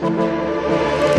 Música